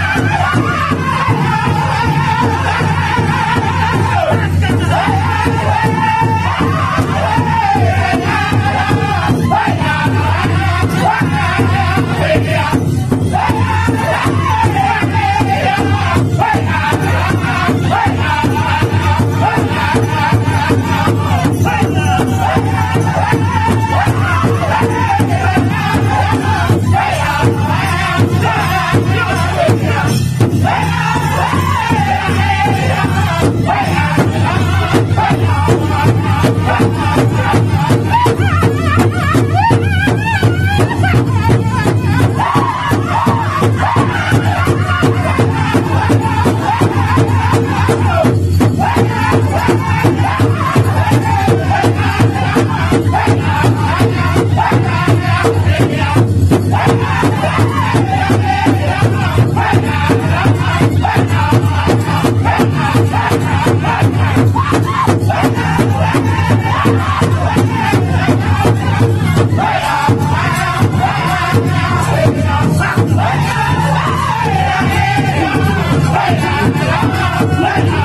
Thank you. Hey! Let